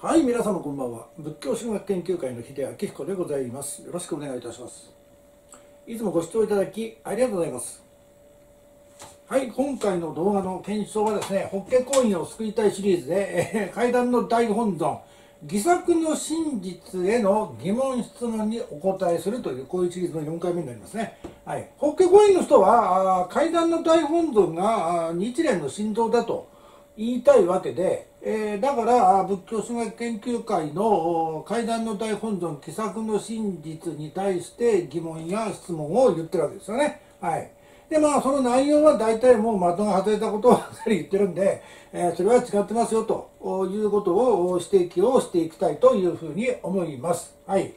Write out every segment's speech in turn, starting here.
はい、皆様こんばんは。仏教神学研究会の秀明彦でございます。よろしくお願いいたします。いつもご視聴いただきありがとうございます。はい、今回の動画の検証はですね、法華行員を救いたいシリーズで、えー、階段の大本尊、偽作の真実への疑問質問にお答えするという、こういうシリーズの4回目になりますね。はい。法華行員の人は、階段の大本尊が日蓮の神道だと言いたいわけで、えーだから仏教神学研究会のお戒壇の大本尊、偽作の真実に対して疑問や質問を言ってるわけですよね。はい。で、まあ、その内容は大体もう的が外れたことをばっかり言ってるんで、えーそれは違ってますよということを指摘をしていきたいというふうに思います。はい。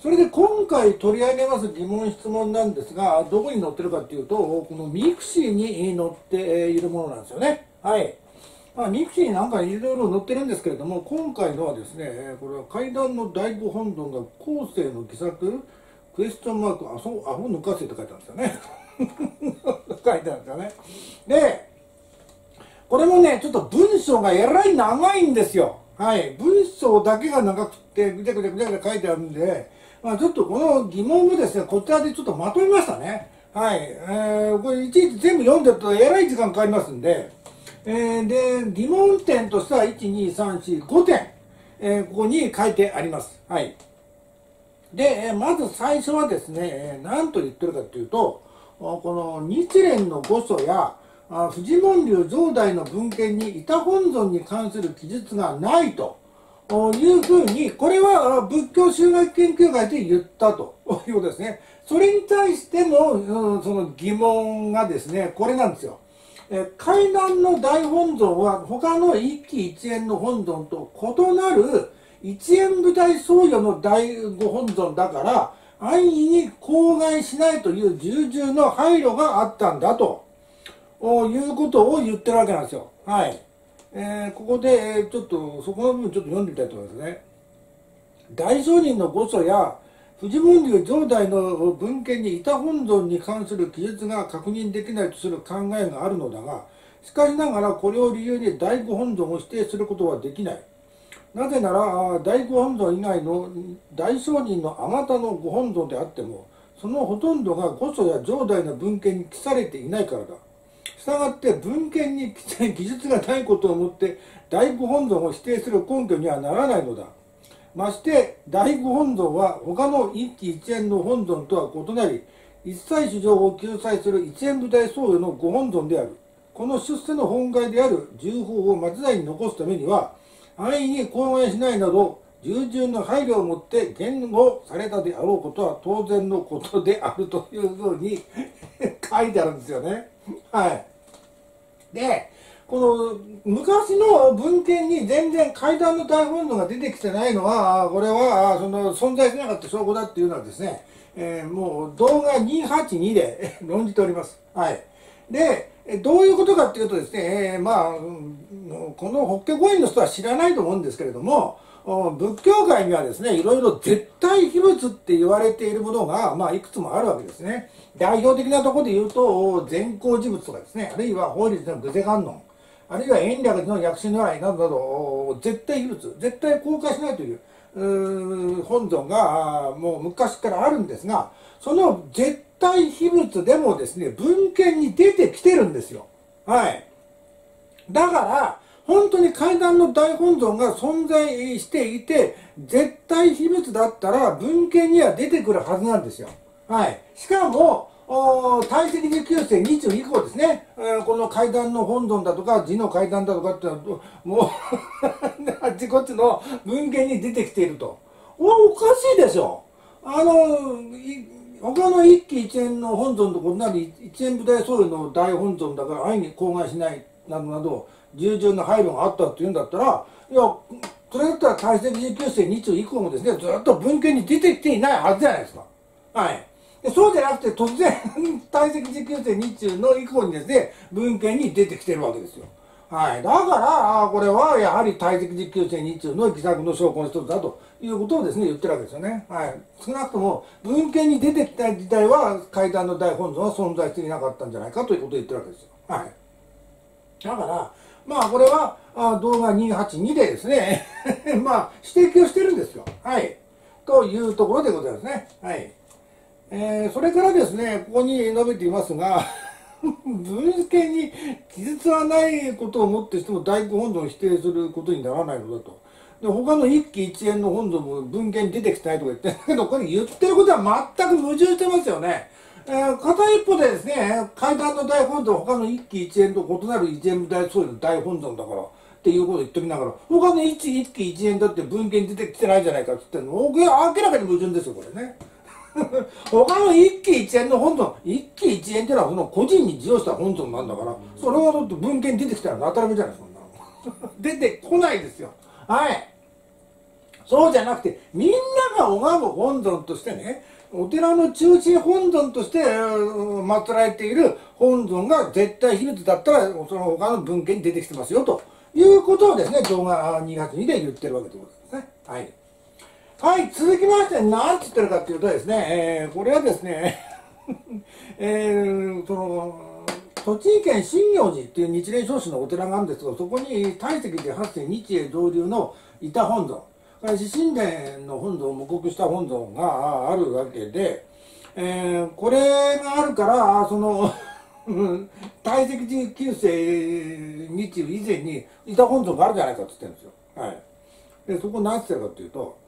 それで今回取り上げます疑問質問なんですが、どこに載ってるかっていうと、この mixi に載っているものなんですよね。はい。まあ、 mixi になんかいろいろ載ってるんですけれども、今回のはですね、これは戒壇の大御本尊が後世の偽作、クエスチョンマーク、あそアホ抜かせって書いてあるんですよね。書いてあるんですよね。で、これもね、ちょっと文章がえらい長いんですよ。はい。文章だけが長くて、ぐちゃぐちゃぐちゃぐちゃ書いてあるんで、まあちょっとこの疑問をですね、こちらでちょっとまとめましたね。はい。えー、これいちいち全部読んでるとえらい時間かかりますんで、えー、で、疑問点としては、1、2、3、4、5点、えーここに書いてあります。はい。で、えーまず最初はですね、えー何と言ってるかというと、この日蓮の御祖や、あフジモン流上代の文献に板本尊に関する記述がないというふうに、これは仏教修学研究会で言ったと いうことですね。それに対しての、うんその疑問がですね、これなんですよ。え階段の大本尊は他の一期一会の本尊と異なる一円舞台僧侶の大御本尊だから安易に口外しないという重々の配慮があったんだとおいうことを言ってるわけなんですよ。はい。えーここで、えーちょっとそこの部分ちょっと読んでみたいと思いますね。大聖人の御祖や富士門流上代の文献に板本尊に関する記述が確認できないとする考えがあるのだがしかしながらこれを理由に大御本尊を否定することはできない。なぜならあ大御本尊以外の大聖人のあまたの御本尊であってもそのほとんどが御祖や上代の文献に記されていないからだ。したがって文献に記述がないことをもって大御本尊を否定する根拠にはならないのだ。まして大御本尊は他の一期一円の本尊とは異なり一切主情を救済する一円舞台僧侶の御本尊であるこの出世の本願である重法を松代に残すためには安易に公言しないなど重々の配慮を持って言語されたであろうことは当然のことであるというふうに 書いてあるんですよね。はい。で、この昔の文献に全然階段の大本尊が出てきてないのは、これはその存在しなかった証拠だっていうのはですね、えーもう動画282で 論じております。はい。で、どういうことかっていうとですね、えーまあ、この法華五院の人は知らないと思うんですけれども、仏教界にはですね、いろいろ絶対秘仏って言われているものが、まあ、いくつもあるわけですね。代表的なところで言うと、善光寺仏とかですね、あるいは法律の具世観音、あるいは延暦寺の薬師如来などなど、絶対秘仏、絶対公開しないという、う本尊がもう昔からあるんですが、その絶対秘仏でもですね、文献に出てきてるんですよ。はい。だから、本当に階段の大本尊が存在していて、絶対秘仏だったら文献には出てくるはずなんですよ。はい。しかも、お大石寺旧世20以降ですね、えーこの階段の本尊だとか、字の階段だとかってのは、もう、あっちこっちの文献に出てきていると。おおかしいでしょ。あの、他の一期一会の本尊と異なり、一円舞台僧侶の大本尊だから、安易に口外しないなどなど、重々な配慮があったっていうんだったら、いや、それだったら大石寺旧世20以降もですね、ずっと文献に出てきていないはずじゃないですか。はい。そうじゃなくて突然大石寺旧世日中の以降にですね文献に出てきてるわけですよ。はい、だからあーこれはやはり大石寺旧世日中の偽作の証拠の一つだということをですね言ってるわけですよね。はい、少なくとも文献に出てきた時代は階段の大本尊は存在していなかったんじゃないかということを言ってるわけですよ。はい、だからまあこれはあ動画282でですね まあ、指摘をしてるんですよ。はい。というところでございますね。はい。えー、それからですね、ここに述べていますが、文献に記述はないことをもってしても大工本尊を否定することにならないのだと。で他の一期一会の本尊も文献に出てきてないとか言って るけど、これ言ってることは全く矛盾してますよね。えー、片一方でですね、階段の大本尊他の一期一会と異なる一円大総理の大本尊だから、っていうことを言っときながら、他の一一期一円だって文献に出てきてないじゃないかって言ってるの、明らかに矛盾ですよ、これね。他の一期一円の本尊、一期一円っていうのはその個人に授与した本尊なんだから、それがだって文献出てきたら当たり前じゃない、そんなの。出てこないですよ。はい。そうじゃなくて、みんなが拝む本尊としてね、お寺の中心本尊として祀られている本尊が絶対秘密だったら、その他の文献に出てきてますよ、ということをですね、動画2月2で言ってるわけでございますね。はい。はい、続きまして、何て言ってるかっていうとですね、えー、これはですね、えー、その、栃木県新行寺っていう日蓮宗師のお寺があるんですが、そこに体積で発生日英同流の板本尊、地神殿の本尊を無告した本尊があるわけで、えー、これがあるから、その 大石寺旧世日以前に板本尊があるじゃないかって言ってるんですよ。はい。で、そこ何て言ってるかっていうと、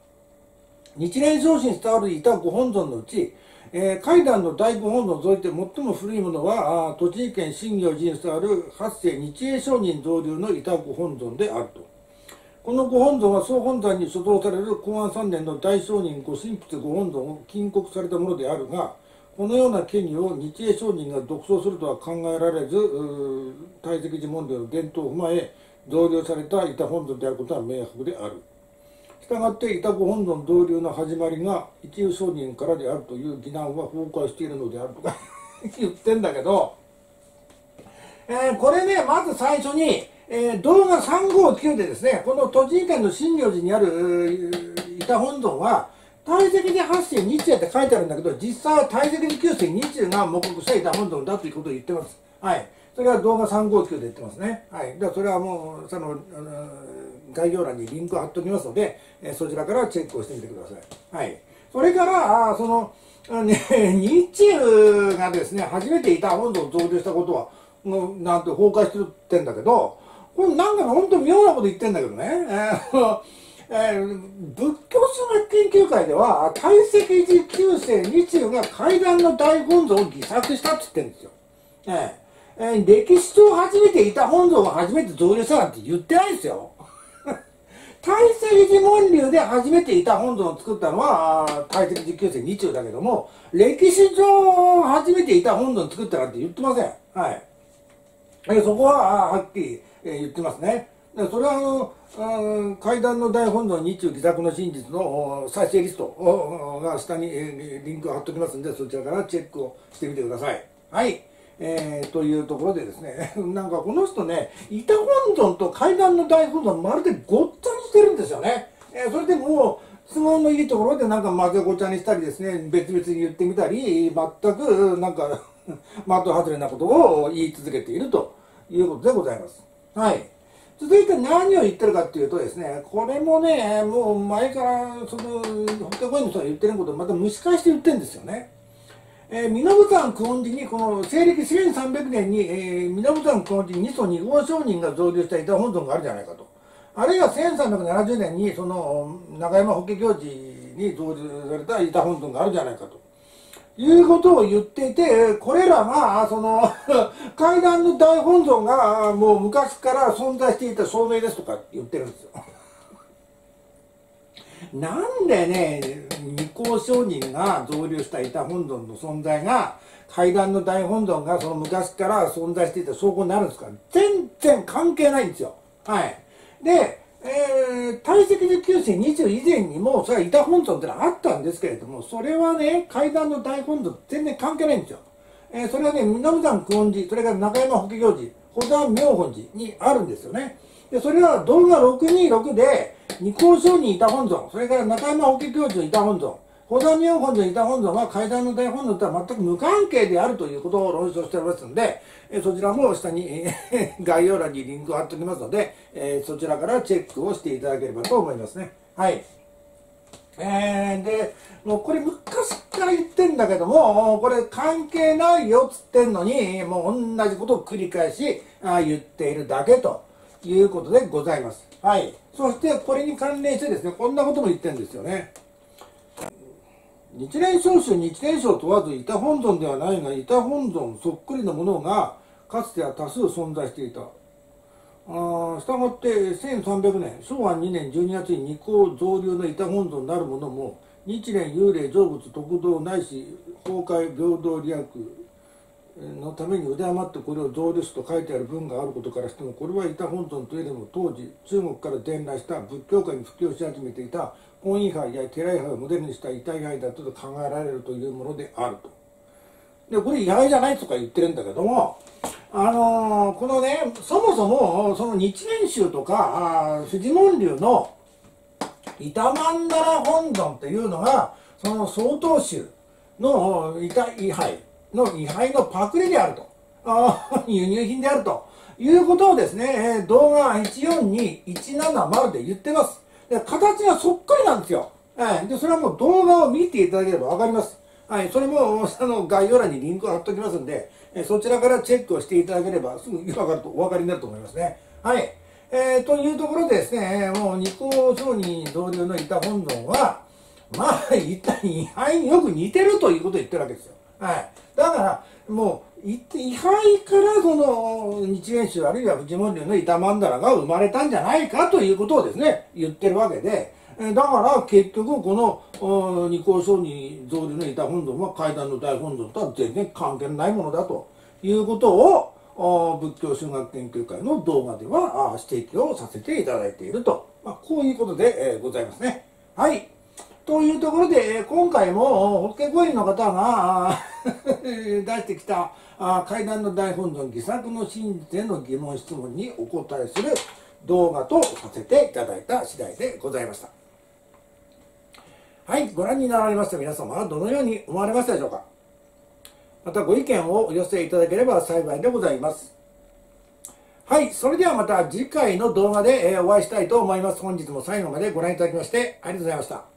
日蓮昇進に伝わる板ご本尊のうち、えー、階段の大御本尊を除いて最も古いものは、栃木県新行寺に伝わる八世日英上人造流の板ご本尊であると。このご本尊は総本山に所蔵される公安3年の大聖人ご神仏ご本尊を禁告されたものであるが、このような権威を日英商人が独創するとは考えられず、大石寺問題の伝統を踏まえ、増量された板本尊であることは明白である。したがって板子本尊同流の始まりが一流商人からであるという疑難は崩壊しているのであるとか 言ってんだけど、えー、これね、まず最初に、えー、動画359でですね、この栃木県の新行寺にある板本尊は、大石寺八世日夜って書いてあるんだけど、実際は大石寺九世日夜が模刻した板本尊だということを言ってます。はい。それは動画359で言ってますね。はい。だからそれはもう、その、概要欄にリンク貼っておきますので、えそちらからチェックをしてみてください。はい。それから、あその、ね、日中がですね、初めていた本尊を増量したことは、もう、なんて崩壊してるってんだけど、これなんか本当妙なこと言ってんだけどね。えー えー、仏教史学研究会では、大石寺九世日中が階段の大本尊を偽作したって言ってるんですよ。えー、えー、歴史上初めていた本尊を初めて増量したなんて言ってないですよ。大石寺門流で初めていた本尊を作ったのは大石寺九世日中だけども、歴史上初めていた本尊を作ったなんて言ってません。はい。えそこははっきり言ってますね。それはあの、階段の大本尊日中偽作の真実の再生リストが下にリンクを貼っておきますんで、そちらからチェックをしてみてください。はい。えー、というところでですね、なんかこの人ね、板本尊と階段の大本尊まるでごっちゃにしてるんですよね。えー、それでもう、都合のいいところでなんか混ぜごちゃにしたりですね、別々に言ってみたり、全くなんか 的外れなことを言い続けているということでございます。はい。続いて何を言ってるかっていうとですね、これもね、もう前からその、北海道の人が言ってることをまた蒸し返して言ってるんですよね。え、身延山久遠寺に、この西暦1300年に、え、身延山久遠寺に二祖二号上人が造立した板本尊があるじゃないかと。あるいは1370年に、その、長山法華行寺に造立された板本尊があるじゃないかと。いうことを言っていて、これらが、その、階段の大本尊がもう昔から存在していた証明ですとか言ってるんですよ。なんでね、二光商人が造立した板本尊の存在が、階段の大本尊がその昔から存在していた証拠になるんですか全然関係ないんですよ。はい。で、えー、大石寺九世20以前にも、それは板本尊ってのはあったんですけれども、それはね、階段の大本尊全然関係ないんですよ。えー、それはね、南山久遠寺、それから中山法華行寺、保山妙本寺にあるんですよね。で、それは動画626で、二光商人板本尊、それから中山法華教授板本尊、宝山日本本尊、板本尊は階段の大本尊とは全く無関係であるということを論証しておりますので、えそちらも下に、概要欄にリンクを貼っておきますので、えそちらからチェックをしていただければと思いますね。はい。えー、で、もうこれ昔から言ってんだけども、これ関係ないよっつってんのに、もう同じことを繰り返しあ言っているだけということでございます。はい。そしてこれに関連してですね、こんなことも言ってるんですよね。日蓮召集、日蓮召問わず、板本尊ではないが、板本尊そっくりのものが、かつては多数存在していた。あしたがって1300年昭和2年12月に二項増流の板本尊なるものも日蓮幽霊成仏特道ないし崩壊平等利益のために腕余ってこれを増流すと書いてある文があることからしてもこれは板本尊といえども当時中国から伝来した仏教界に布教し始めていた本位杯や寺位杯をモデルにした遺体杯だと考えられるというものであると。でこれ位牌じゃないとか言ってるんだけどもあのー、このね、そもそも、その日蓮宗とか、富士門流の板曼荼羅本尊っていうのが、その曹洞宗の板位牌の位牌のパクリであると。あ 輸入品であるということをですね、動画142170で言ってます。で形がそっくりなんですよ。はい。で、それはもう動画を見ていただければわかります。はい。それも、あの、概要欄にリンクを貼っておきますんで、えそちらからチェックをしていただければすぐ分かるとお分かりになると思いますね。はい。えー、というところでですね、もう二項商人同僚のいた本尊は、まあ、一体位牌によく似てるということを言ってるわけです。はい。だから、もう、位牌からその日蓮宗あるいはフジモン流の板曼荼羅が生まれたんじゃないかということをですね、言ってるわけで、だから結局この二項商人造流の板本尊は階段の大本尊とは全然関係ないものだということを仏教宗学研究会の動画では指摘をさせていただいていると、まあ、こういうことで、えございますね。はい。というところで、今回も、法華五院の方が 出してきた階段の大本尊、偽作の真実への疑問質問にお答えする動画とさせていただいた次第でございました。はい、ご覧になられました皆様はどのように思われましたでしょうか？またご意見をお寄せいただければ幸いでございます。はい、それではまた次回の動画でお会いしたいと思います。本日も最後までご覧いただきましてありがとうございました。